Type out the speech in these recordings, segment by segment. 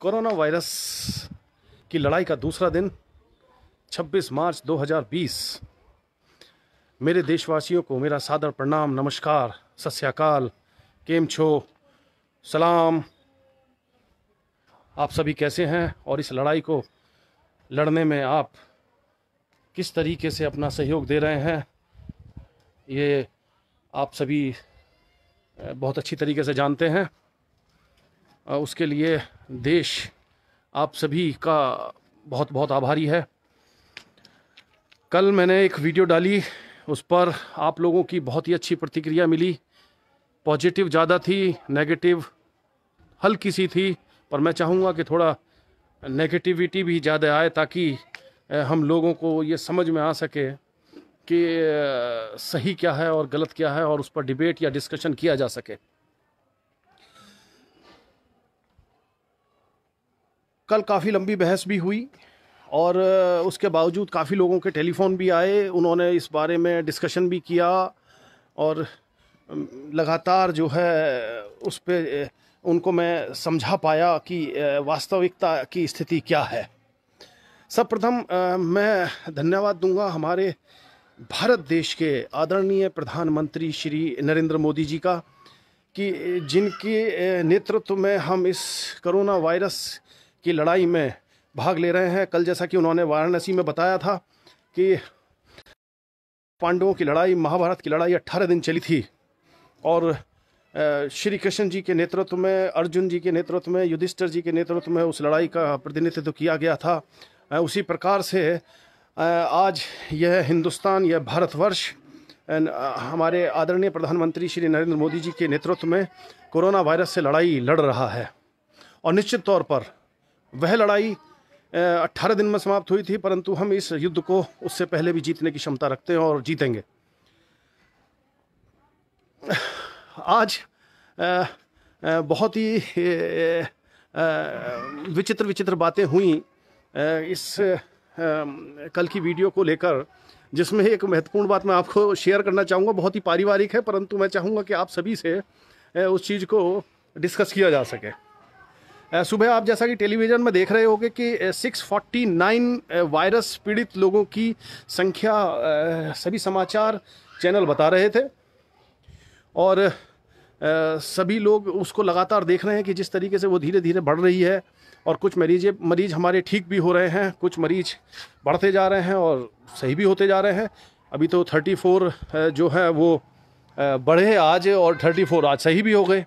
Corona virus की लड़ाई का दूसरा दिन 26 मार्च 2020 मेरे देशवासियों को मेरा सादर प्रणाम, नमस्कार सत श्री अकाल केम छो, सलाम। आप सभी कैसे हैं और इस लड़ाई को लड़ने में आप किस तरीके से अपना सहयोग दे रहे हैं, ये आप सभी बहुत अच्छी तरीके से जानते हैं। उसके लिए देश आप सभी का बहुत बहुत आभारी है। कल मैंने एक वीडियो डाली, उस पर आप लोगों की बहुत ही अच्छी प्रतिक्रिया मिली। पॉजिटिव ज़्यादा थी, नेगेटिव हल्की सी थी, पर मैं चाहूँगा कि थोड़ा नेगेटिविटी भी ज़्यादा आए ताकि हम लोगों को ये समझ में आ सके कि सही क्या है और गलत क्या है और उस पर डिबेट या डिस्कशन किया जा सके। कल काफ़ी लंबी बहस भी हुई और उसके बावजूद काफ़ी लोगों के टेलीफोन भी आए, उन्होंने इस बारे में डिस्कशन भी किया और लगातार जो है, उस पर उनको मैं समझा पाया कि वास्तविकता की स्थिति क्या है। सर्वप्रथम मैं धन्यवाद दूँगा हमारे भारत देश के आदरणीय प्रधानमंत्री श्री नरेंद्र मोदी जी का कि, जिनके नेतृत्व में हम इस कोरोना वायरस की लड़ाई में भाग ले रहे हैं। कल जैसा कि उन्होंने वाराणसी में बताया था कि पांडवों की लड़ाई, महाभारत की लड़ाई 18 दिन चली थी। और श्री कृष्ण जी के नेतृत्व में, अर्जुन जी के नेतृत्व में, युधिष्ठिर जी के नेतृत्व में उस लड़ाई का प्रतिनिधित्व किया गया था। उसी प्रकार से आज यह हिंदुस्तान, यह भारतवर्ष हमारे आदरणीय प्रधानमंत्री श्री नरेंद्र मोदी जी के नेतृत्व में कोरोना वायरस से लड़ाई लड़ रहा है। और निश्चित तौर पर वह लड़ाई अट्ठारह दिन में समाप्त हुई थी, परंतु हम इस युद्ध को उससे पहले भी जीतने की क्षमता रखते हैं और जीतेंगे। आज बहुत ही विचित्र विचित्र बातें हुई इस कल की वीडियो को लेकर, जिसमें एक महत्वपूर्ण बात मैं आपको शेयर करना चाहूँगा। बहुत ही पारिवारिक है, परंतु मैं चाहूँगा कि आप सभी से उस चीज़ को डिस्कस किया जा सके। सुबह आप जैसा कि टेलीविज़न में देख रहे होंगे कि अ, 649 अ, वायरस पीड़ित लोगों की संख्या सभी समाचार चैनल बता रहे थे। और सभी लोग उसको लगातार देख रहे हैं कि जिस तरीके से वो धीरे धीरे बढ़ रही है और कुछ मरीज़ मरीज़ हमारे ठीक भी हो रहे हैं कुछ मरीज़ बढ़ते जा रहे हैं और सही भी होते जा रहे हैं। अभी तो 34 अ, जो है वो बढ़े आज और 34 आज सही भी हो गए।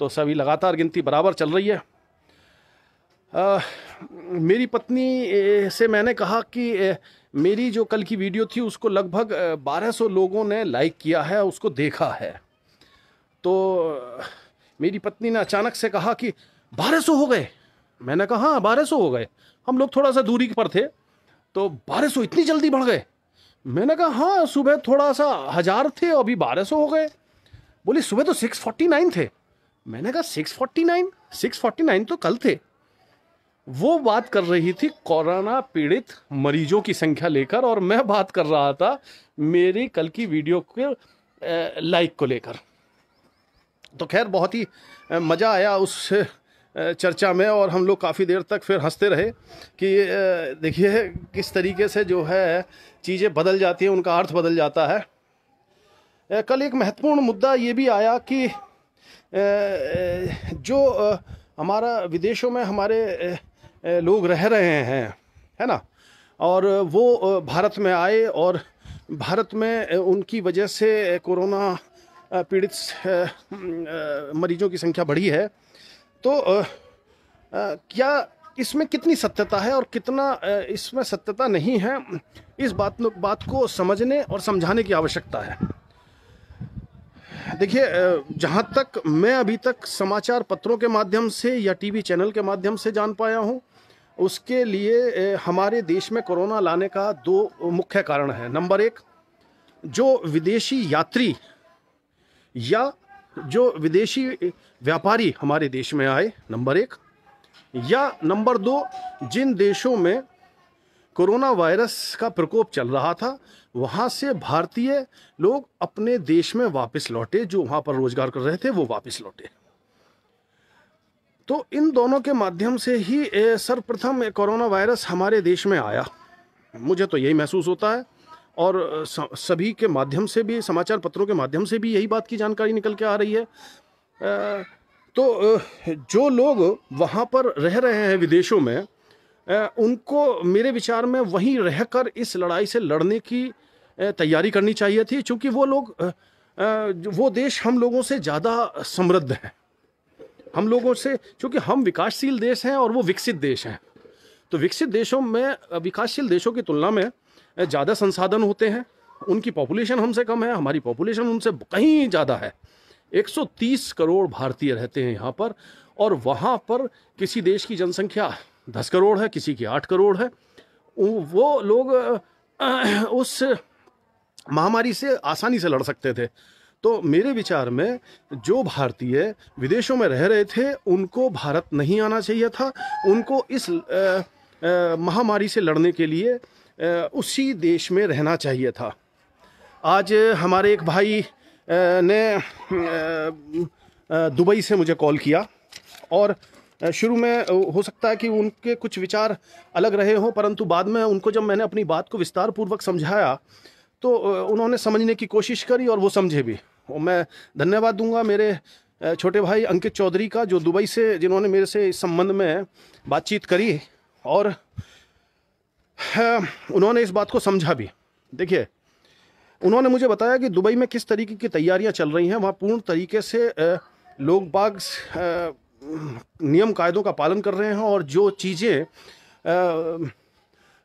तो सभी लगातार गिनती बराबर चल रही है। अ, मेरी पत्नी से मैंने कहा कि मेरी जो कल की वीडियो थी उसको लगभग बारह सौ लोगों ने लाइक किया है उसको देखा है। तो मेरी पत्नी ने अचानक से कहा कि बारह सौ हो गए? मैंने कहा हाँ बारह हो गए। हम लोग थोड़ा सा दूरी पर थे तो बारह इतनी जल्दी बढ़ गए? मैंने कहा हाँ सुबह थोड़ा सा हज़ार थे अभी बारह सौ हो गए। बोली सुबह तो सिक्स फोर्टी नाइन थे। मैंने कहा six forty nine six forty nine तो कल थे। वो बात कर रही थी कोरोना पीड़ित मरीजों की संख्या लेकर, और मैं बात कर रहा था मेरी कल की वीडियो के लाइक को लेकर। तो खैर, बहुत ही मज़ा आया उस चर्चा में, और हम लोग काफ़ी देर तक फिर हँसते रहे कि देखिए किस तरीके से जो है चीज़ें बदल जाती हैं, उनका अर्थ बदल जाता है। कल एक महत्वपूर्ण मुद्दा ये भी आया कि जो हमारा विदेशों में हमारे लोग रह रहे हैं, है ना? और वो भारत में आए और भारत में उनकी वजह से कोरोना पीड़ित मरीजों की संख्या बढ़ी है। तो क्या इसमें कितनी सत्यता है और कितना इसमें सत्यता नहीं है? इस बात बात को समझने और समझाने की आवश्यकता है। देखिए जहाँ तक मैं अभी तक समाचार पत्रों के माध्यम से या टीवी चैनल के माध्यम से जान पाया हूँ उसके लिए हमारे देश में कोरोना लाने का दो मुख्य कारण है। नंबर एक, जो विदेशी यात्री या जो विदेशी व्यापारी हमारे देश में आए, नंबर एक, या नंबर दो, जिन देशों में कोरोना वायरस का प्रकोप चल रहा था, वहाँ से भारतीय लोग अपने देश में वापस लौटे, जो वहाँ पर रोज़गार कर रहे थे, वो वापस लौटे। तो इन दोनों के माध्यम से ही सर्वप्रथम कोरोना वायरस हमारे देश में आया। मुझे तो यही महसूस होता है। और सभी के माध्यम से भी, समाचार पत्रों के माध्यम से भी यही बात की जानकारी निकल के आ रही है। तो जो लोग वहाँ पर रह रहे हैं विदेशों में उनको, मेरे विचार में, वहीं रहकर इस लड़ाई से लड़ने की तैयारी करनी चाहिए थी, क्योंकि वो लोग वो देश हम लोगों से ज़्यादा समृद्ध है। हम लोगों से, क्योंकि हम विकासशील देश हैं और वो विकसित देश हैं। तो विकसित देशों में, विकासशील देशों की तुलना में ज़्यादा संसाधन होते हैं, उनकी पॉपुलेशन हमसे कम है, हमारी पॉपुलेशन उनसे कहीं ज़्यादा है। 130 करोड़ भारतीय रहते हैं यहाँ पर, और वहाँ पर किसी देश की जनसंख्या 10 करोड़ है, किसी की 8 करोड़ है। वो लोग उस महामारी से आसानी से लड़ सकते थे। तो मेरे विचार में जो भारतीय विदेशों में रह रहे थे, उनको भारत नहीं आना चाहिए था। उनको इस महामारी से लड़ने के लिए उसी देश में रहना चाहिए था। आज हमारे एक भाई ने दुबई से मुझे कॉल किया और शुरू में हो सकता है कि उनके कुछ विचार अलग रहे हों, परंतु बाद में उनको जब मैंने अपनी बात को विस्तार पूर्वक समझाया तो उन्होंने समझने की कोशिश करी और वो समझे भी। और मैं धन्यवाद दूँगा मेरे छोटे भाई अंकित चौधरी का, जो दुबई से, जिन्होंने मेरे से इस संबंध में बातचीत करी और उन्होंने इस बात को समझा भी। देखिए, उन्होंने मुझे बताया कि दुबई में किस तरीके की तैयारियाँ चल रही हैं, वहाँ पूर्ण तरीके से लोग बाग नियम कायदों का पालन कर रहे हैं और जो चीज़ें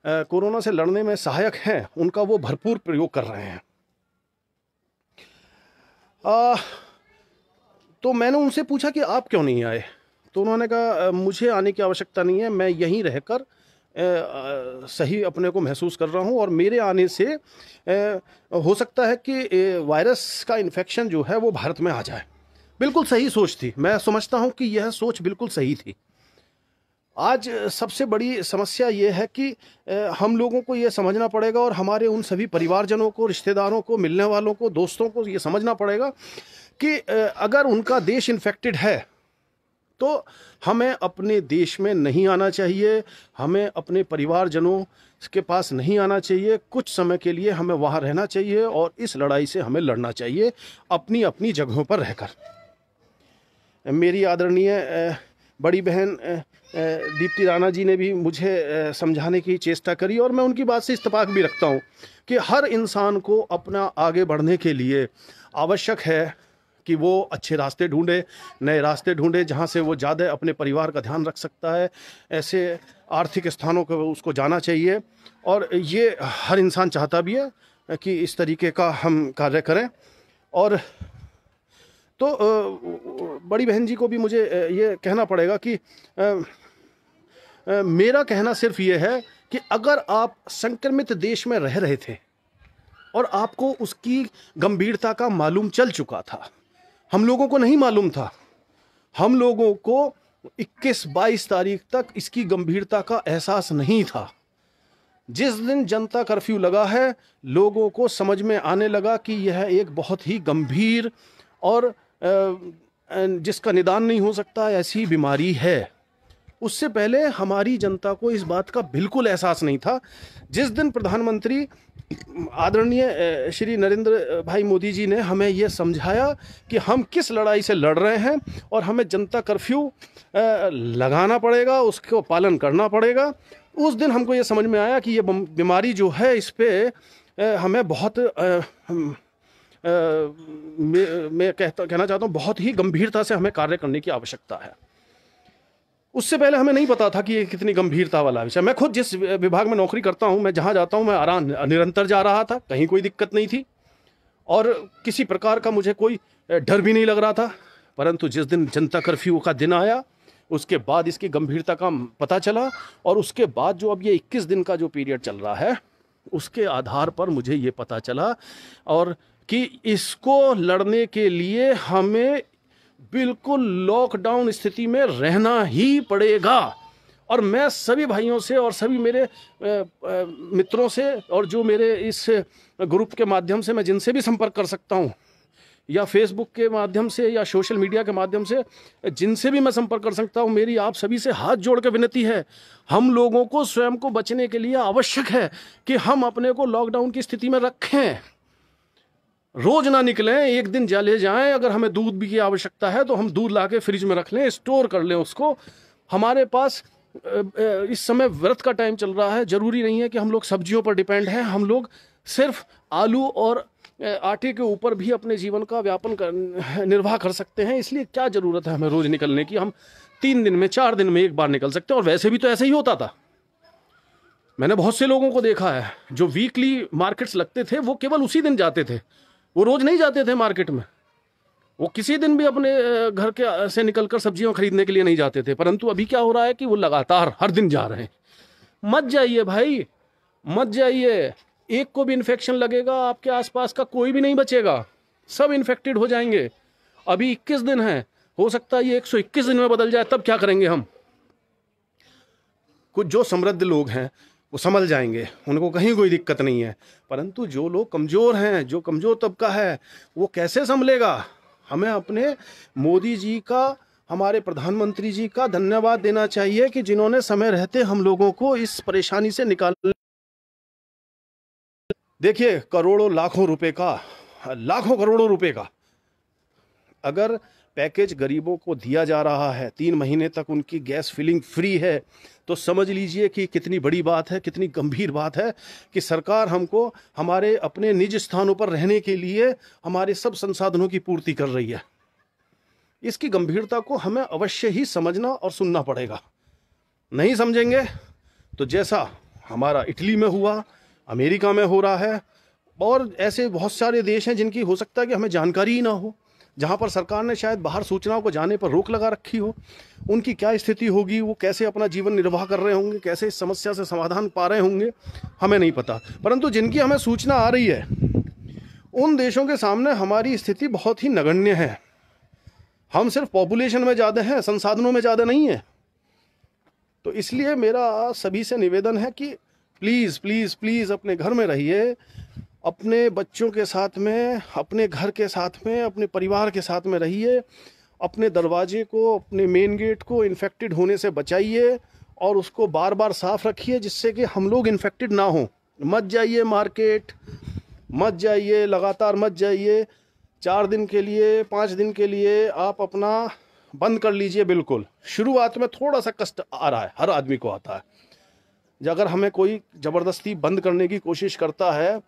कोरोना से लड़ने में सहायक हैं, उनका वो भरपूर प्रयोग कर रहे हैं। आ, तो मैंने उनसे पूछा कि आप क्यों नहीं आए? तो उन्होंने कहा मुझे आने की आवश्यकता नहीं है मैं यहीं रहकर सही अपने को महसूस कर रहा हूँ और मेरे आने से ए, हो सकता है कि वायरस का इन्फेक्शन जो है वो भारत में आ जाए। बिल्कुल सही सोच थी। मैं समझता हूँ कि यह सोच बिल्कुल सही थी। आज सबसे बड़ी समस्या ये है कि हम लोगों को ये समझना पड़ेगा और हमारे उन सभी परिवारजनों को, रिश्तेदारों को, मिलने वालों को, दोस्तों को ये समझना पड़ेगा कि अगर उनका देश इन्फेक्टेड है तो हमें अपने देश में नहीं आना चाहिए, हमें अपने परिवारजनों के पास नहीं आना चाहिए, कुछ समय के लिए हमें वहाँ रहना चाहिए और इस लड़ाई से हमें लड़ना चाहिए अपनी अपनी जगहों पर रहकर। मेरी आदरणीय बड़ी बहन दीप्ति राणा जी ने भी मुझे समझाने की चेष्टा करी और मैं उनकी बात से इस्तफाक भी रखता हूँ कि हर इंसान को अपना आगे बढ़ने के लिए आवश्यक है कि वो अच्छे रास्ते ढूंढे, नए रास्ते ढूंढे जहाँ से वो ज़्यादा अपने परिवार का ध्यान रख सकता है। ऐसे आर्थिक स्थानों को उसको जाना चाहिए और ये हर इंसान चाहता भी है कि इस तरीके का हम कार्य करें और तो बड़ी बहन जी को भी मुझे ये कहना पड़ेगा कि मेरा कहना सिर्फ़ ये है कि अगर आप संक्रमित देश में रह रहे थे और आपको उसकी गंभीरता का मालूम चल चुका था, हम लोगों को नहीं मालूम था। हम लोगों को 21-22 तारीख तक इसकी गंभीरता का एहसास नहीं था। जिस दिन जनता कर्फ्यू लगा है, लोगों को समझ में आने लगा कि यह एक बहुत ही गंभीर और जिसका निदान नहीं हो सकता, ऐसी बीमारी है। उससे पहले हमारी जनता को इस बात का बिल्कुल एहसास नहीं था। जिस दिन प्रधानमंत्री, आदरणीय श्री नरेंद्र भाई मोदी जी ने हमें यह समझाया कि हम किस लड़ाई से लड़ रहे हैं और हमें जनता कर्फ्यू लगाना पड़ेगा, उसको पालन करना पड़ेगा। उस दिन हमको ये समझ में आया कि ये बीमारी जो है, इस पर हमें बहुत मैं कहता, कहना चाहता हूँ, बहुत ही गंभीरता से हमें कार्य करने की आवश्यकता है। उससे पहले हमें नहीं पता था कि ये कितनी गंभीरता वाला विषय। मैं खुद जिस विभाग में नौकरी करता हूँ, मैं जहाँ जाता हूँ, मैं आराम, निरंतर जा रहा था, कहीं कोई दिक्कत नहीं थी। और किसी प्रकार का मुझे कोई डर भी नहीं लग रहा था, परंतु जिस दिन जनता कर्फ्यू का दिन आया, उसके बाद इसकी गंभीरता का पता चला, और उसके बाद जो अब ये 21 दिन का जो पीरियड चल रहा है, उसके आधार पर मुझे ये पता चला, और कि इसको लड़ने के लिए हमें बिल्कुल लॉकडाउन स्थिति में रहना ही पड़ेगा। और मैं सभी भाइयों से और सभी मेरे मित्रों से और जो मेरे इस ग्रुप के माध्यम से मैं जिनसे भी संपर्क कर सकता हूँ, या फेसबुक के माध्यम से या सोशल मीडिया के माध्यम से, जिनसे भी मैं संपर्क कर सकता हूँ, मेरी आप सभी से हाथ जोड़ के विनती है, हम लोगों को स्वयं को बचने के लिए आवश्यक है कि हम अपने को लॉकडाउन की स्थिति में रखें। रोज ना निकलें, एक दिन जले जाएँ, अगर हमें दूध भी की आवश्यकता है तो हम दूध ला के फ्रिज में रख लें, स्टोर कर लें उसको। हमारे पास इस समय व्रत का टाइम चल रहा है, ज़रूरी नहीं है कि हम लोग सब्जियों पर डिपेंड हैं, हम लोग सिर्फ़ आलू और आटे के ऊपर भी अपने जीवन का व्यापन कर, निर्वाह कर सकते हैं, इसलिए क्या ज़रूरत है हमें रोज़ निकलने की? हम तीन दिन में, चार दिन में एक बार निकल सकते हैं, और वैसे भी तो ऐसे ही होता था। मैंने बहुत से लोगों को देखा है, जो वीकली मार्केट्स लगते थे, वो केवल उसी दिन जाते थे। वो रोज़ नहीं जाते थे मार्केट में। वो किसी दिन भी अपने घर के से निकलकर सब्ज़ियाँ खरीदने के लिए नहीं जाते थे। परंतु अभी क्या हो रहा है कि वो लगातार हर दिन जा रहे हैं। मत जाइए भाई, मत जाइए। एक को भी इन्फेक्शन लगेगा, आपके आसपास का कोई भी नहीं बचेगा। सब इन्फेक्टेड हो जाएँगे। अभी 21 दिन है। हो सकता है ये 121 दिन में बदल जाए, तब क्या करेंगे हम? कुछ जो समृद्ध लोग हैं वो संभल जाएँगे, उनको कहीं कोई दिक्कत नहीं है। परंतु जो लोग कमज़ोर हैं, जो कमज़ोर तबका है, वो कैसे संभलेगा? हमें अपने मोदी जी का, हमारे प्रधानमंत्री जी का धन्यवाद देना चाहिए कि जिन्होंने समय रहते हम लोगों को इस परेशानी से निकाल देखिए, करोड़ों, लाखों रुपए का, लाखों करोड़ों रुपए का। अगर पैकेज गरीबों को दिया जा रहा है। तीन महीने तक उनकी गैस फिलिंग फ्री है। तो समझ लीजिए कि कितनी बड़ी बात है, कितनी गंभीर बात है कि सरकार हमको, हमारे अपने निज स्थानों पर रहने के लिए हमारे सब संसाधनों की पूर्ति कर रही है। इसकी गंभीरता को हमें अवश्य ही समझना और सुनना पड़ेगा। नहीं समझेंगे तो जैसा हमारा इटली में हुआ, अमेरिका में हो रहा है, और ऐसे बहुत सारे देश हैं जिनकी हो सकता है कि हमें जानकारी ही ना हो। जहाँ पर सरकार ने शायद बाहर सूचनाओं को जाने पर रोक लगा रखी हो, उनकी क्या स्थिति होगी, वो कैसे अपना जीवन निर्वाह कर रहे होंगे, कैसे इस समस्या से समाधान पा रहे होंगे, हमें नहीं पता। परंतु जिनकी हमें सूचना आ रही है, उन देशों के सामने हमारी स्थिति बहुत ही नगण्य है। हम सिर्फ़ पॉपुलेशन में ज़्यादा हैं, संसाधनों में ज़्यादा नहीं है। तो इसलिए मेरा सभी से निवेदन है कि प्लीज़ प्लीज़ प्लीज़ अपने घर में रहिए। अपने बच्चों के साथ में, अपने घर के साथ में, अपने परिवार के साथ में रहिए, अपने दरवाजे को, अपने मेन गेट को इन्फेक्टेड होने से बचाइए और उसको बार बार साफ़ रखिए जिससे कि हम लोग इन्फेक्टेड ना हो। मत जाइए मार्केट मत जाइए, लगातार मत जाइए। चार दिन के लिए, पाँच दिन के लिए आप अपना बंद कर लीजिए बिल्कुल। शुरुआत में थोड़ा सा कष्ट आ रहा है, हर आदमी को आता है। अगर हमें कोई ज़बरदस्ती बंद करने की कोशिश करता है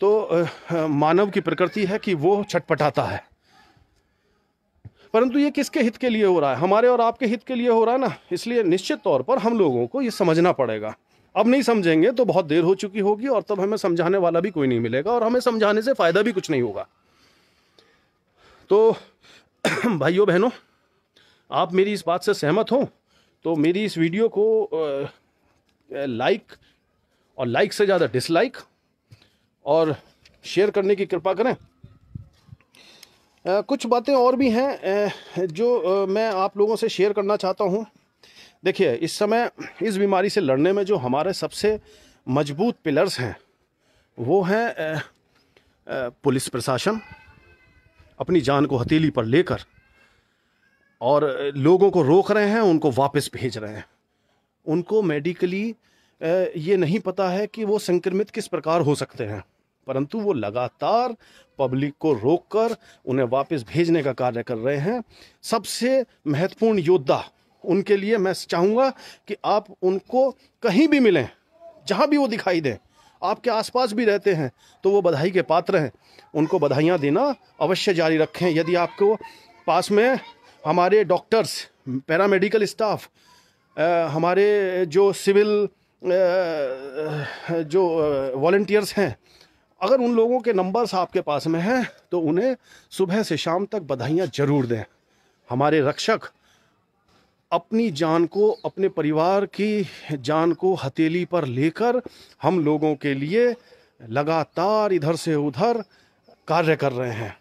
तो मानव की प्रकृति है कि वो छटपटाता है। परंतु ये किसके हित के लिए हो रहा है? हमारे और आपके हित के लिए हो रहा है ना? इसलिए निश्चित तौर पर हम लोगों को ये समझना पड़ेगा। अब नहीं समझेंगे तो बहुत देर हो चुकी होगी और तब हमें समझाने वाला भी कोई नहीं मिलेगा और हमें समझाने से फ़ायदा भी कुछ नहीं होगा। तो भाइयों, बहनों, आप मेरी इस बात से सहमत हो तो मेरी इस वीडियो को लाइक और लाइक से ज़्यादा डिसलाइक और शेयर करने की कृपा करें। कुछ बातें और भी हैं जो मैं आप लोगों से शेयर करना चाहता हूँ। देखिए, इस समय इस बीमारी से लड़ने में जो हमारे सबसे मज़बूत पिलर्स हैं, वो हैं पुलिस प्रशासन, अपनी जान को हथेली पर लेकर, और लोगों को रोक रहे हैं, उनको वापस भेज रहे हैं। उनको मेडिकली ये नहीं पता है कि वो संक्रमित किस प्रकार हो सकते हैं। परंतु वो लगातार पब्लिक को रोककर उन्हें वापस भेजने का कार्य कर रहे हैं। सबसे महत्वपूर्ण योद्धा, उनके लिए मैं चाहूँगा कि आप उनको कहीं भी मिलें, जहाँ भी वो दिखाई दें। आपके आसपास भी रहते हैं तो वो बधाई के पात्र हैं। उनको बधाइयाँ देना अवश्य जारी रखें। यदि आपको पास में हमारे डॉक्टर्स, पैरामेडिकल स्टाफ हमारे जो सिविल जो वॉल्टियर्स हैं अगर उन लोगों के नंबर्स आपके पास में हैं तो उन्हें सुबह से शाम तक बधाइयाँ ज़रूर दें। हमारे रक्षक अपनी जान को, अपने परिवार की जान को हथेली पर लेकर हम लोगों के लिए लगातार इधर से उधर कार्य कर रहे हैं।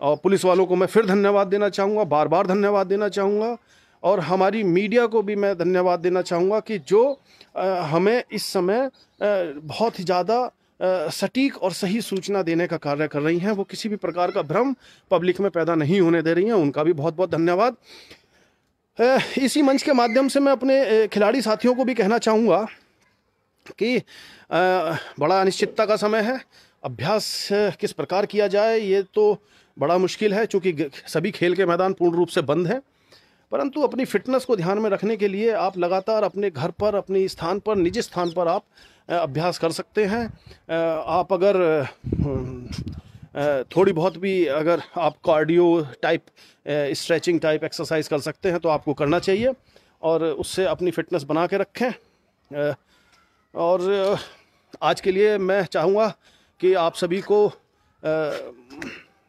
और पुलिस वालों को मैं फिर धन्यवाद देना चाहूँगा बार बार धन्यवाद देना चाहूँगा, और हमारी मीडिया को भी मैं धन्यवाद देना चाहूँगा कि जो हमें इस समय बहुत ही ज़्यादा सटीक और सही सूचना देने का कार्य कर रही हैं। वो किसी भी प्रकार का भ्रम पब्लिक में पैदा नहीं होने दे रही हैं। उनका भी बहुत बहुत धन्यवाद इसी मंच के माध्यम से मैं अपने खिलाड़ी साथियों को भी कहना चाहूँगा कि बड़ा अनिश्चितता का समय है। अभ्यास किस प्रकार किया जाए, ये तो बड़ा मुश्किल है क्योंकि सभी खेल के मैदान पूर्ण रूप से बंद हैं। परंतु अपनी फिटनेस को ध्यान में रखने के लिए आप लगातार अपने घर पर, अपने स्थान पर, निजी स्थान पर आप अभ्यास कर सकते हैं। आप अगर थोड़ी बहुत भी अगर आप cardio type stretching type exercise कर सकते हैं तो आपको करना चाहिए और उससे अपनी फिटनेस बना के रखें। और आज के लिए मैं चाहूँगा कि आप सभी को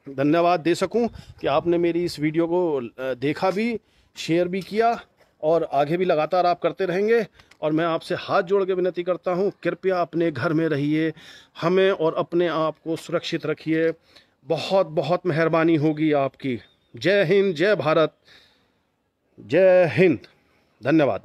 धन्यवाद दे सकूँ कि आपने मेरी इस वीडियो को देखा भी, शेयर भी किया। और आगे भी लगातार आप करते रहेंगे। और मैं आपसे हाथ जोड़ के विनती करता हूँ, कृपया अपने घर में रहिए, हमें और अपने आप को सुरक्षित रखिए। बहुत बहुत मेहरबानी होगी आपकी। जय हिंद, जय भारत। जय हिंद। धन्यवाद।